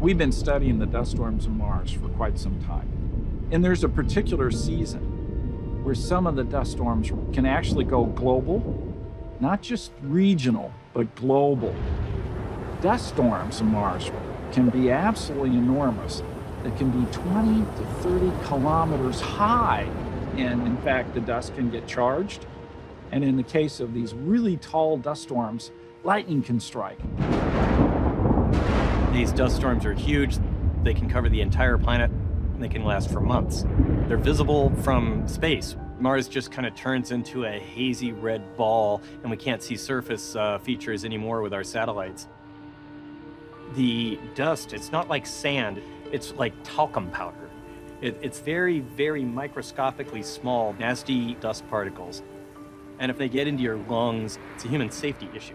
We've been studying the dust storms of Mars for quite some time. And there's a particular season where some of the dust storms can actually go global, not just regional, but global. Dust storms of Mars can be absolutely enormous. It can be 20 to 30 kilometers high. And in fact, the dust can get charged. And in the case of these really tall dust storms, lightning can strike. These dust storms are huge. They can cover the entire planet and they can last for months. They're visible from space. Mars just kind of turns into a hazy red ball, and we can't see surface uh, features anymore with our satellites. The dust, it's not like sand, it's like talcum powder. It, it's very, very microscopically small, nasty dust particles. And if they get into your lungs, it's a human safety issue.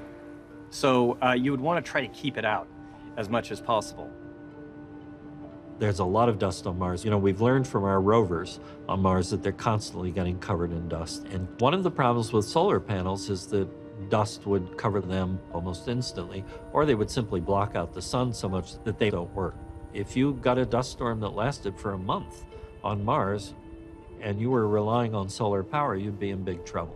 So uh, you would want to try to keep it out as much as possible. There's a lot of dust on Mars. You know, we've learned from our rovers on Mars that they're constantly getting covered in dust. And one of the problems with solar panels is that dust would cover them almost instantly, or they would simply block out the sun so much that they don't work. If you got a dust storm that lasted for a month on Mars and you were relying on solar power, you'd be in big trouble.